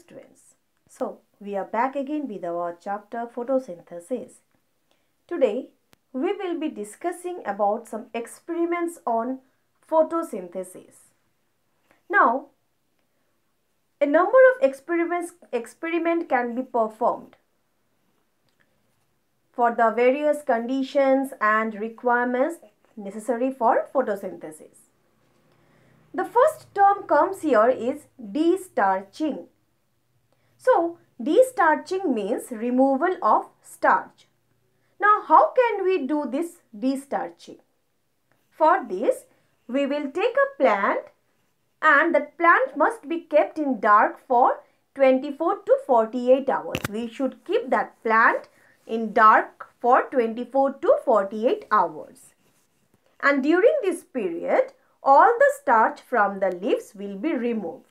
students. So, we are back again with our chapter photosynthesis. Today, we will be discussing about some experiments on photosynthesis. Now, a number of experiments experiment can be performed for the various conditions and requirements necessary for photosynthesis. The first term comes here is destarching. So, destarching means removal of starch. Now, how can we do this destarching? For this, we will take a plant and that plant must be kept in dark for 24 to 48 hours. We should keep that plant in dark for 24 to 48 hours. And during this period, all the starch from the leaves will be removed.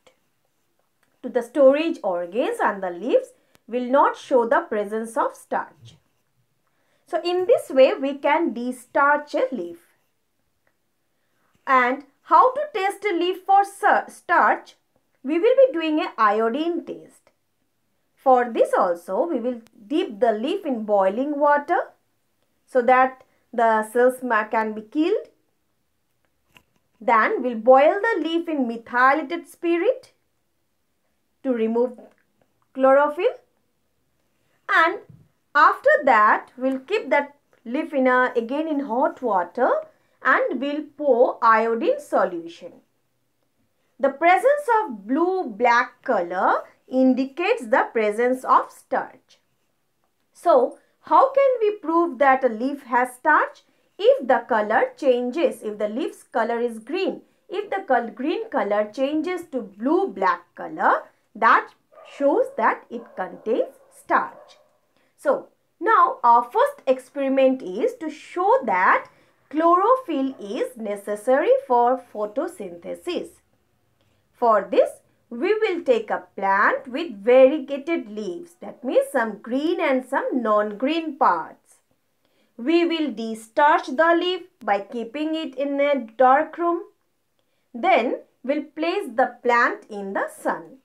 To the storage organs and the leaves will not show the presence of starch. So in this way we can destarch a leaf. And how to test a leaf for starch? We will be doing a iodine test. For this also we will dip the leaf in boiling water so that the cells can be killed then we'll boil the leaf in methylated spirit to remove chlorophyll. And after that, we'll keep that leaf in a, again in hot water and we'll pour iodine solution. The presence of blue-black color indicates the presence of starch. So, how can we prove that a leaf has starch? if the color changes, if the leaf's color is green, if the green color changes to blue-black color, that shows that it contains starch. So, now our first experiment is to show that chlorophyll is necessary for photosynthesis. For this, we will take a plant with variegated leaves. That means some green and some non-green parts. We will destarch the leaf by keeping it in a dark room. Then we'll place the plant in the sun.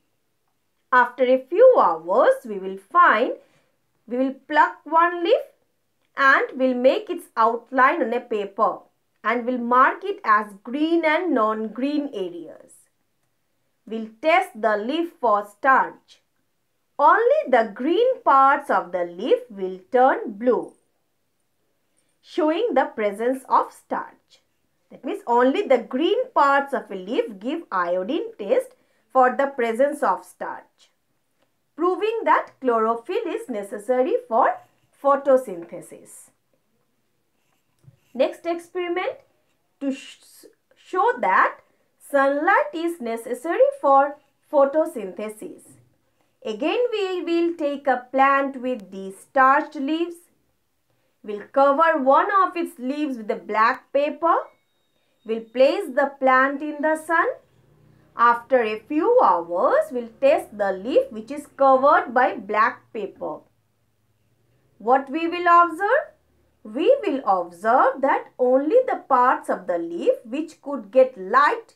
After a few hours, we will find, we will pluck one leaf and we'll make its outline on a paper and we'll mark it as green and non-green areas. We'll test the leaf for starch. Only the green parts of the leaf will turn blue showing the presence of starch. That means only the green parts of a leaf give iodine test for the presence of starch. Proving that chlorophyll is necessary for photosynthesis. Next experiment to sh show that sunlight is necessary for photosynthesis. Again we will take a plant with the starched leaves We'll cover one of its leaves with a black paper. We'll place the plant in the sun. After a few hours, we'll test the leaf which is covered by black paper. What we will observe? We will observe that only the parts of the leaf which could get light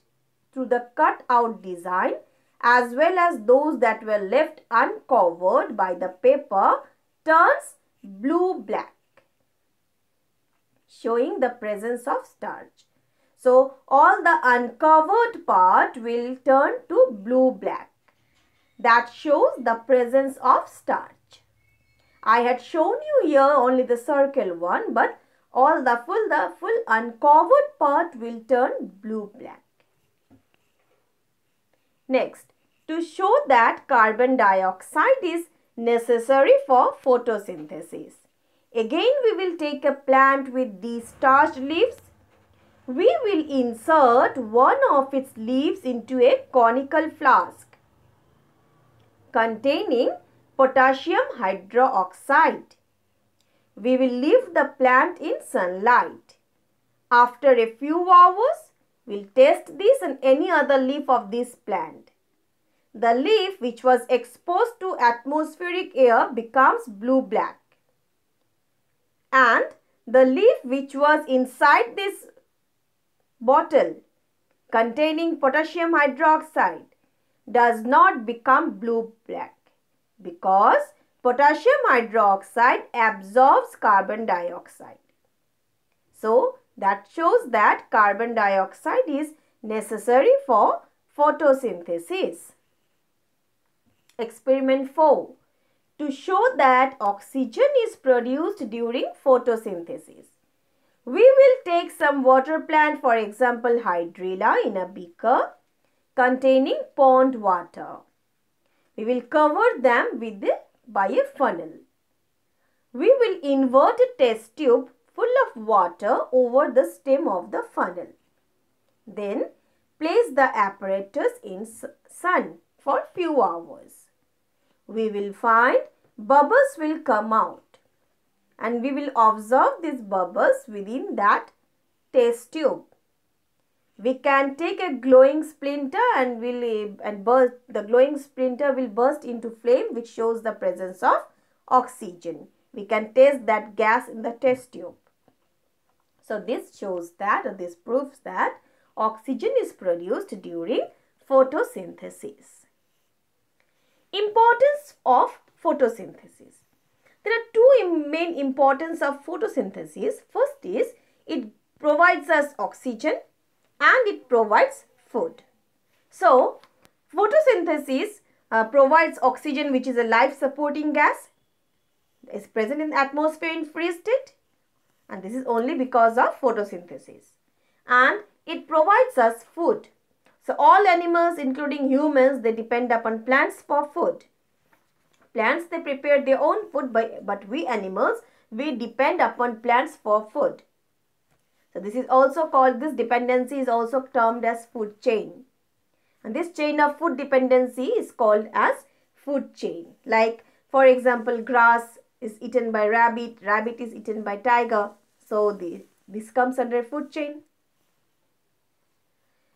through the cut out design as well as those that were left uncovered by the paper turns blue-black showing the presence of starch. So, all the uncovered part will turn to blue-black. That shows the presence of starch. I had shown you here only the circle one, but all the full, the full uncovered part will turn blue-black. Next, to show that carbon dioxide is necessary for photosynthesis. Again we will take a plant with these starched leaves. We will insert one of its leaves into a conical flask containing potassium hydroxide. We will leave the plant in sunlight. After a few hours, we'll test this and any other leaf of this plant. The leaf which was exposed to atmospheric air becomes blue-black and the leaf which was inside this bottle containing potassium hydroxide does not become blue-black because potassium hydroxide absorbs carbon dioxide. So, that shows that carbon dioxide is necessary for photosynthesis. Experiment 4. To show that oxygen is produced during photosynthesis. We will take some water plant for example hydrilla in a beaker containing pond water. We will cover them with the, by a funnel. We will invert a test tube full of water over the stem of the funnel. Then place the apparatus in sun for few hours. We will find bubbles will come out and we will observe these bubbles within that test tube. We can take a glowing splinter and will eh, and burst the glowing splinter will burst into flame which shows the presence of oxygen. We can test that gas in the test tube. So this shows that or this proves that oxygen is produced during photosynthesis. Importance of photosynthesis. There are two main importance of photosynthesis. First is it provides us oxygen and it provides food. So, photosynthesis uh, provides oxygen which is a life supporting gas is present in atmosphere in free state and this is only because of photosynthesis and it provides us food. So, all animals including humans they depend upon plants for food. Plants, they prepare their own food, by, but we animals, we depend upon plants for food. So this is also called, this dependency is also termed as food chain. And this chain of food dependency is called as food chain. Like for example, grass is eaten by rabbit, rabbit is eaten by tiger. So the, this comes under food chain.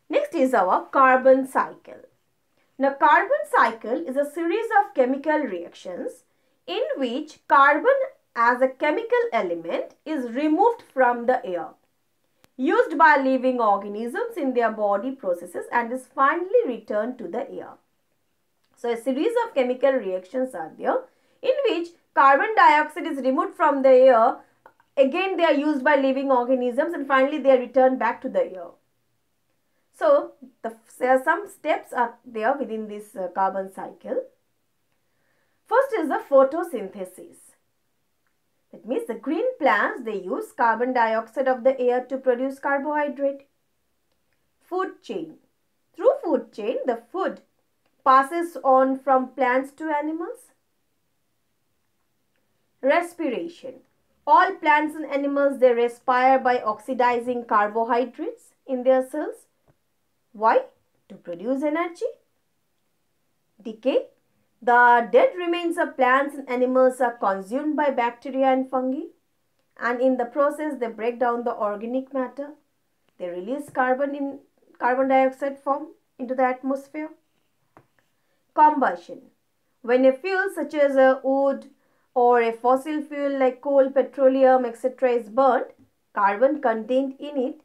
Next is our carbon cycle. Now, carbon cycle is a series of chemical reactions in which carbon as a chemical element is removed from the air, used by living organisms in their body processes and is finally returned to the air. So, a series of chemical reactions are there in which carbon dioxide is removed from the air. Again, they are used by living organisms and finally they are returned back to the air. So, the, there are some steps are there within this uh, carbon cycle. First is the photosynthesis. That means the green plants, they use carbon dioxide of the air to produce carbohydrate. Food chain. Through food chain, the food passes on from plants to animals. Respiration. All plants and animals, they respire by oxidizing carbohydrates in their cells. Why? To produce energy. Decay. The dead remains of plants and animals are consumed by bacteria and fungi and in the process they break down the organic matter. They release carbon in carbon dioxide form into the atmosphere. Combustion. When a fuel such as a wood or a fossil fuel like coal, petroleum, etc. is burnt, carbon contained in it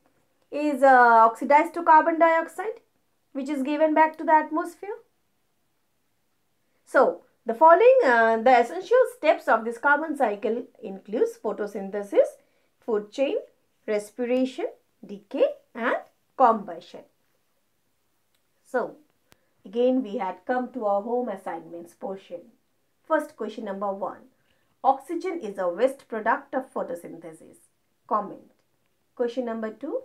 is uh, oxidized to carbon dioxide which is given back to the atmosphere. So, the following uh, the essential steps of this carbon cycle includes photosynthesis, food chain, respiration, decay and combustion. So, again we had come to our home assignments portion. First question number 1. Oxygen is a waste product of photosynthesis. Comment. Question number 2.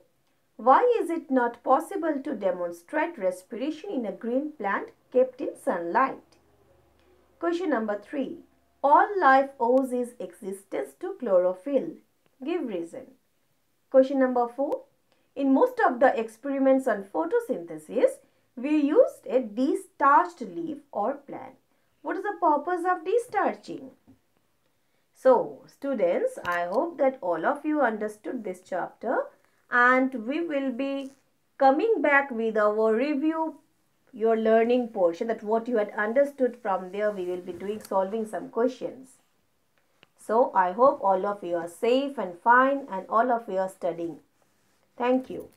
Why is it not possible to demonstrate respiration in a green plant kept in sunlight? Question number 3. All life owes its existence to chlorophyll. Give reason. Question number 4. In most of the experiments on photosynthesis, we used a destarched leaf or plant. What is the purpose of destarching? So, students, I hope that all of you understood this chapter and we will be coming back with our review your learning portion that what you had understood from there we will be doing solving some questions. So i hope all of you are safe and fine and all of you are studying. Thank you